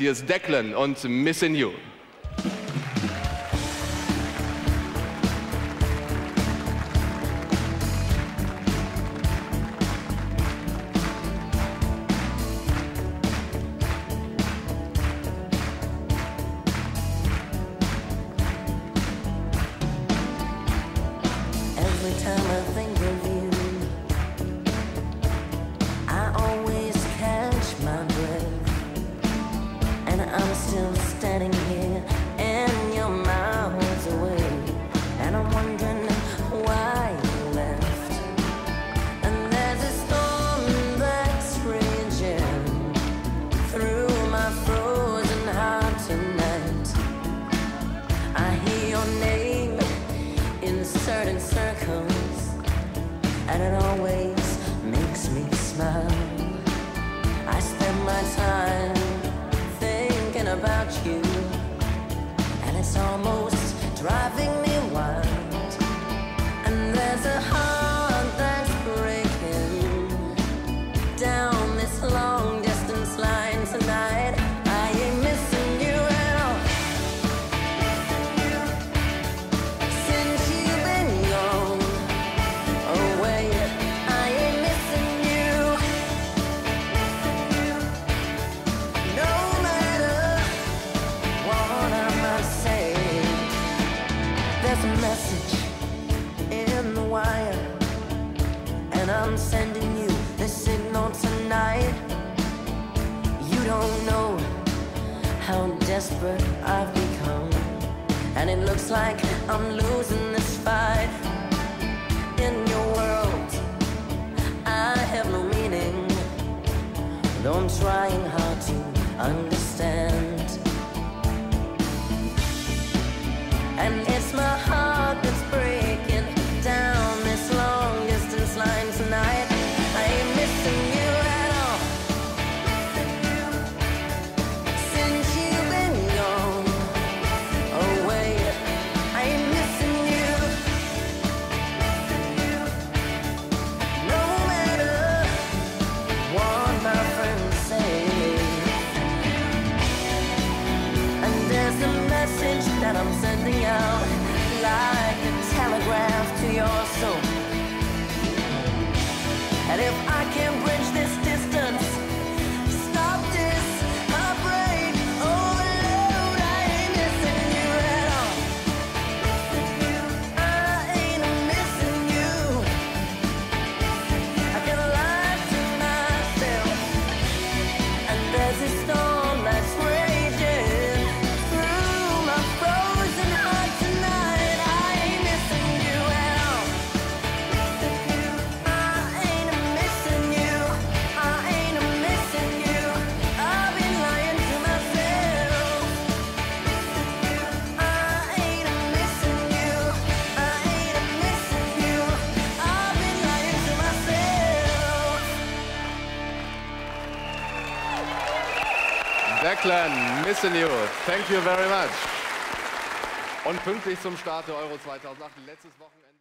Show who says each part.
Speaker 1: Here's Declan und Missing You.
Speaker 2: Every time I think of you sound low. I'm sending you the signal tonight. You don't know how desperate I've become. And it looks like I'm losing this fight. In your world, I have no meaning. Though I'm trying hard to understand. And it's my heart. that I'm sending out like a telegraph to your soul. And if I can bridge
Speaker 1: Declan, missing you. Thank you very much. Und pünktlich zum Start der Euro 2008, letztes Wochenende.